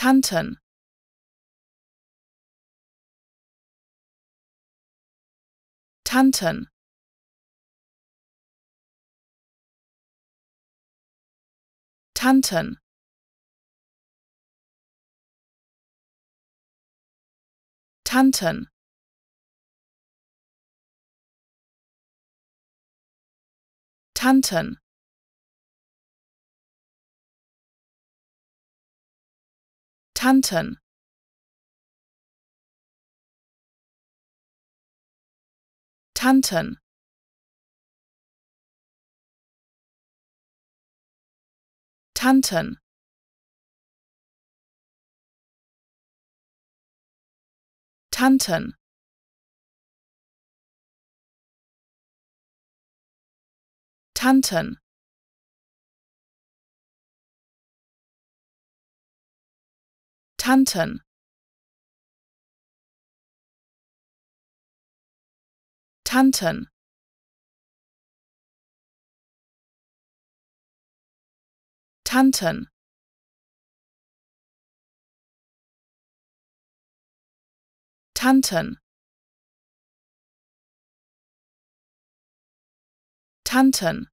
Tanten Tanten Tanten Tanten Tanten Tanten Tanten Tanten Tanten Tanten Canton. Tanton Tanton Tanton Tanton